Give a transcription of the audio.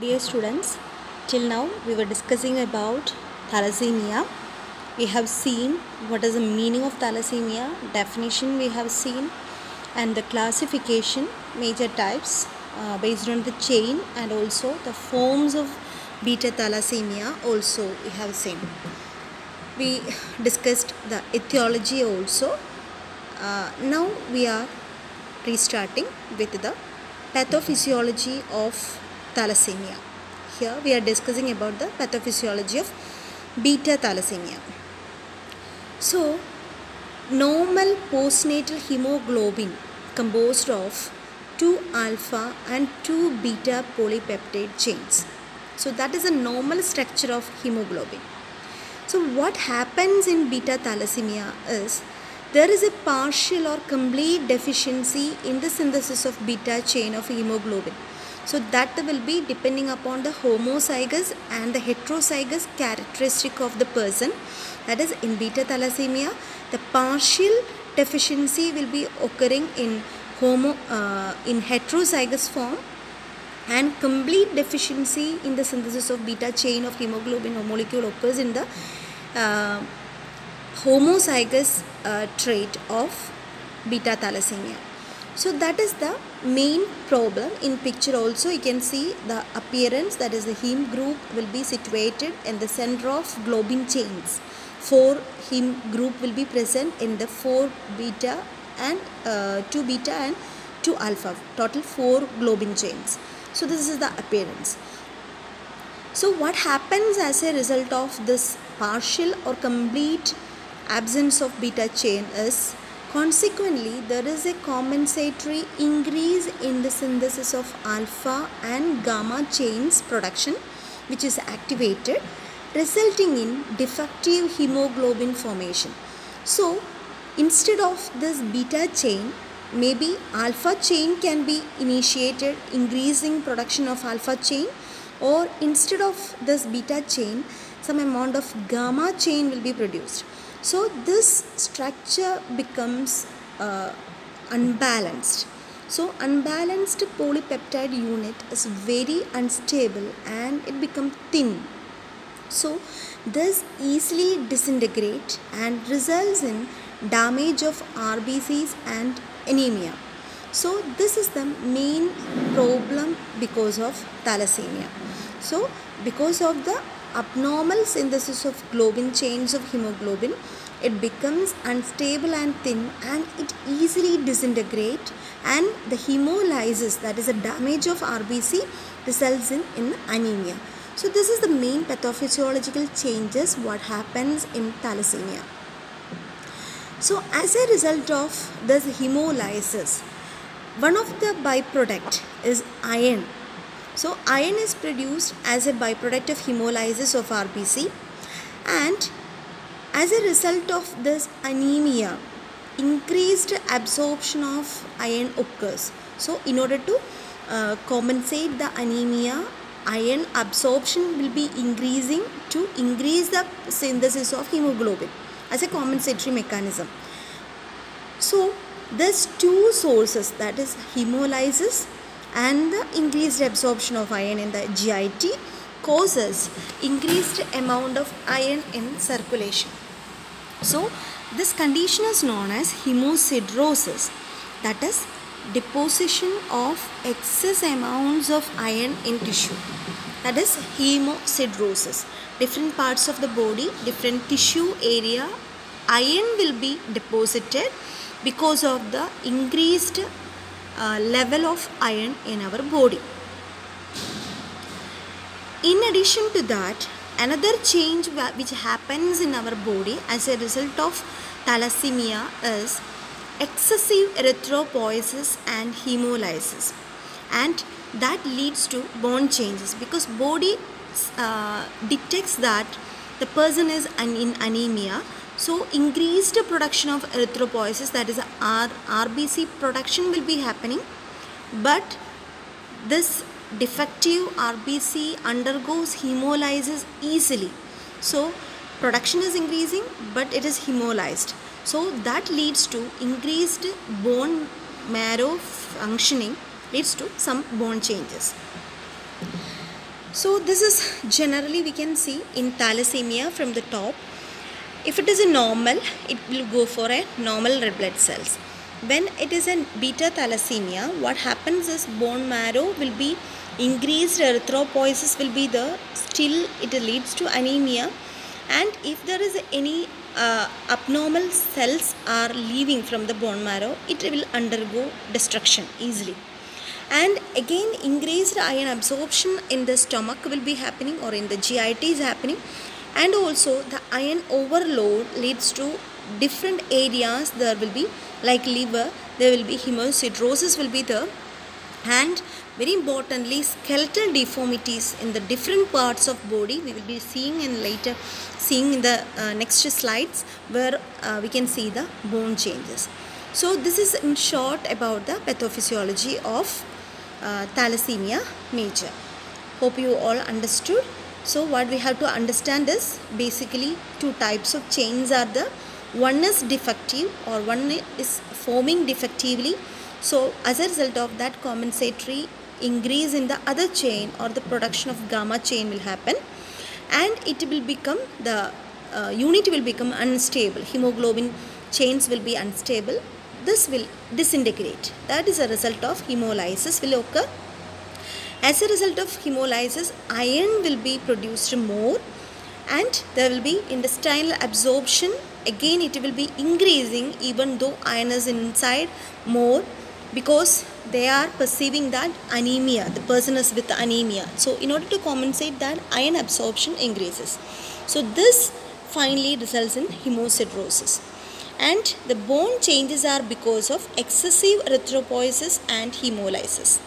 Dear students, till now we were discussing about thalassemia. We have seen what is the meaning of thalassemia, definition we have seen, and the classification, major types uh, based on the chain, and also the forms of beta thalassemia. Also, we have seen. We discussed the etiology also. Uh, now we are restarting with the pathophysiology of thalassemia. Here we are discussing about the pathophysiology of beta thalassemia. So, normal postnatal hemoglobin composed of 2 alpha and 2 beta polypeptide chains. So, that is a normal structure of hemoglobin. So, what happens in beta thalassemia is there is a partial or complete deficiency in the synthesis of beta chain of hemoglobin. So that will be depending upon the homozygous and the heterozygous characteristic of the person. That is in beta thalassemia, the partial deficiency will be occurring in homo uh, in heterozygous form and complete deficiency in the synthesis of beta chain of hemoglobin or molecule occurs in the uh, homozygous uh, trait of beta thalassemia. So that is the main problem. In picture also you can see the appearance that is the heme group will be situated in the center of globin chains. Four heme group will be present in the 4 beta and uh, 2 beta and 2 alpha. Total 4 globin chains. So this is the appearance. So what happens as a result of this partial or complete absence of beta chain is consequently there is a compensatory increase in the synthesis of alpha and gamma chains production which is activated resulting in defective hemoglobin formation. So instead of this beta chain maybe alpha chain can be initiated increasing production of alpha chain or instead of this beta chain some amount of gamma chain will be produced so this structure becomes uh, unbalanced. So unbalanced polypeptide unit is very unstable and it becomes thin. So this easily disintegrate and results in damage of RBCs and anemia. So this is the main problem because of thalassemia. So because of the abnormal synthesis of globin chains of hemoglobin it becomes unstable and thin and it easily disintegrates and the hemolysis that is a damage of RBC results in, in anemia. So this is the main pathophysiological changes what happens in thalassemia. So as a result of this hemolysis one of the byproduct is iron so iron is produced as a byproduct of hemolysis of RBC and as a result of this anemia increased absorption of iron occurs. So in order to uh, compensate the anemia iron absorption will be increasing to increase the synthesis of hemoglobin as a compensatory mechanism. So there's two sources that is hemolysis and the increased absorption of iron in the GIT causes increased amount of iron in circulation. So this condition is known as hemosiderosis that is deposition of excess amounts of iron in tissue that is hemosiderosis different parts of the body different tissue area iron will be deposited because of the increased level of iron in our body. In addition to that, another change which happens in our body as a result of thalassemia is excessive erythropoiesis and hemolysis and that leads to bone changes because body uh, detects that the person is in anemia so increased production of erythropoiesis that is R, RBC production will be happening but this defective RBC undergoes hemolysis easily. So production is increasing but it is hemolyzed. So that leads to increased bone marrow functioning leads to some bone changes. so this is generally we can see in thalassemia from the top if it is a normal it will go for a normal red blood cells. When it is a beta thalassemia what happens is bone marrow will be increased erythropoiesis will be the still it leads to anemia. And if there is any uh, abnormal cells are leaving from the bone marrow it will undergo destruction easily. And again increased iron absorption in the stomach will be happening or in the GIT is happening and also the iron overload leads to different areas. There will be like liver there will be hemosiderosis will be there. And very importantly skeletal deformities in the different parts of body. We will be seeing in later seeing in the uh, next slides where uh, we can see the bone changes. So this is in short about the pathophysiology of uh, thalassemia major. Hope you all understood so what we have to understand is basically two types of chains are the one is defective or one is forming defectively. So as a result of that compensatory increase in the other chain or the production of gamma chain will happen. And it will become the uh, unit will become unstable. Hemoglobin chains will be unstable. This will disintegrate. That is a result of hemolysis will occur as a result of hemolysis iron will be produced more and there will be intestinal absorption. Again it will be increasing even though iron is inside more because they are perceiving that anemia the person is with anemia. So in order to compensate that iron absorption increases. So this finally results in hemosiderosis and the bone changes are because of excessive erythropoiesis and hemolysis